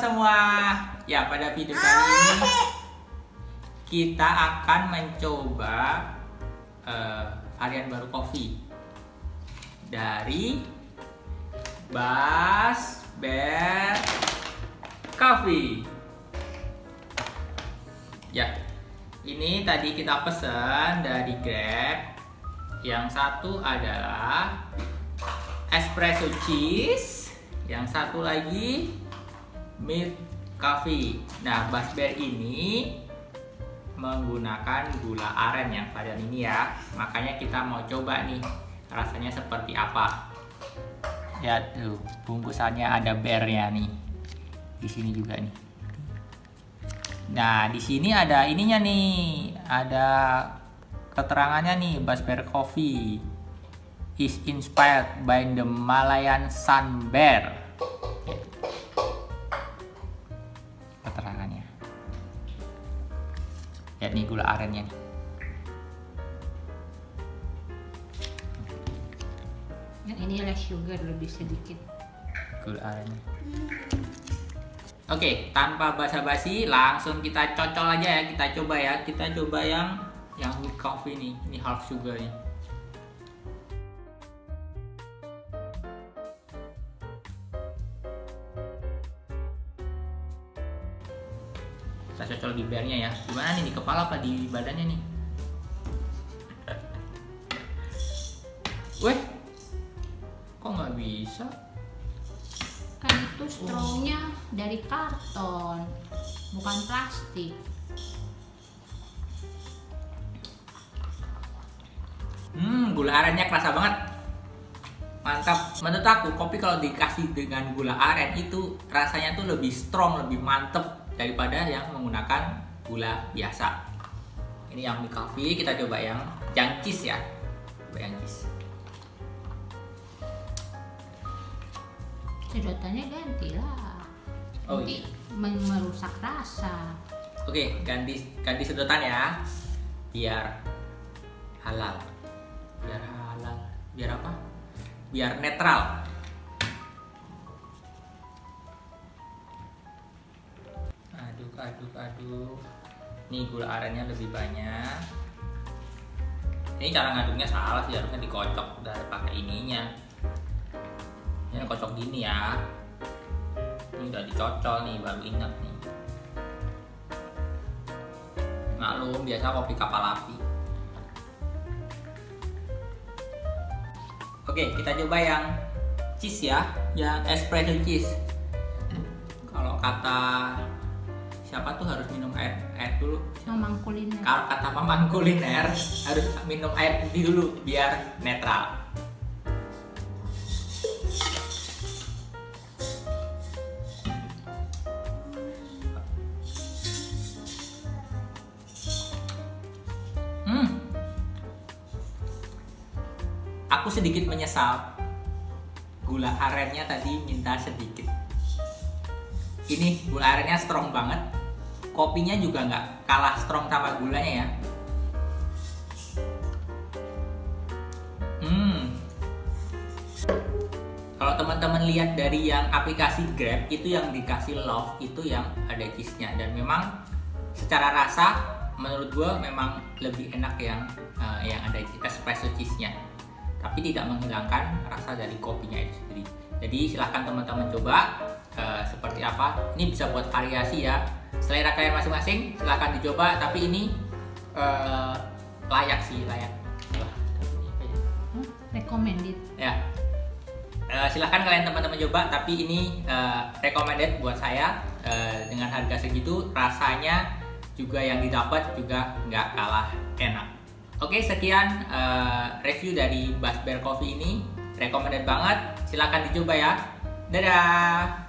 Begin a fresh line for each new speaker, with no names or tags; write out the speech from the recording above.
semua. Ya, pada video kali ini kita akan mencoba uh, varian baru kopi dari Bas Bear Coffee. Ya, ini tadi kita pesan dari Grab. Yang satu adalah espresso cheese, yang satu lagi milk coffee. Nah, Bas Bear ini menggunakan gula aren yang varian ini ya. Makanya kita mau coba nih rasanya seperti apa. Ya tuh, bungkusannya ada bearnya nih. Di sini juga nih. Nah, di sini ada ininya nih. Ada keterangannya nih, Bas Bear Coffee is inspired by the Malayan Sun Bear. Lihat nih gula arennya nih.
Yang ini less sugar lebih sedikit.
Gula arennya. Oke, tanpa basa-basi langsung kita cocol aja ya, kita coba ya. Kita coba yang yang coffee nih, ini half sugar nih. Kita cocol di bearnya ya. Gimana nih di kepala apa di badannya nih? Weh, kok nggak bisa?
Kan itu strawnya dari karton, bukan plastik.
Hmm, gula arennya kerasa banget. Mantap. Menurut aku, kopi kalau dikasih dengan gula aren itu rasanya tuh lebih strong, lebih mantep daripada yang menggunakan gula biasa. Ini yang di coffee, kita coba yang yang cheese ya. Coba yang cheese.
Sedotannya ganti lah.
Oh,
Nanti
iya.
merusak rasa.
Oke, ganti ganti sedotan ya. Biar halal. Biar halal. Biar apa? Biar netral. Aduk, aduk, aduk. Nih gula arennya lebih banyak. Ini cara ngaduknya salah sih, harusnya dikocok dari pakai ininya. Ini kocok gini ya. Ini udah dicocol nih, baru ingat nih. Maklum, biasa kopi kapal api. Oke, kita coba yang cheese ya, yang espresso cheese. Kalau kata siapa tuh harus minum air air dulu.
Memang kuliner.
Kalau kata paman kuliner harus minum air putih dulu biar netral. Hmm. Aku sedikit menyesal. Gula arennya tadi minta sedikit. Ini gula arennya strong banget. Kopinya juga nggak kalah strong sama gulanya ya. Hmm. Kalau teman-teman lihat dari yang aplikasi Grab itu yang dikasih love itu yang ada cheese-nya. Dan memang secara rasa menurut gue memang lebih enak yang eh, yang ada espresso cheese-nya. Tapi tidak menghilangkan rasa dari kopinya itu sendiri. Jadi silahkan teman-teman coba eh, seperti apa. Ini bisa buat variasi ya selera kalian masing-masing silahkan dicoba. Tapi ini eh, layak sih layak. Ya?
Hmm, recommended.
ya. Eh, silahkan kalian teman-teman coba tapi ini eh, recommended buat saya Eh, dengan harga segitu. Rasanya juga yang didapat juga nggak kalah enak. Oke sekian eh, review dari Bas Bear Coffee ini. Recommended banget. Silahkan dicoba ya. Dadah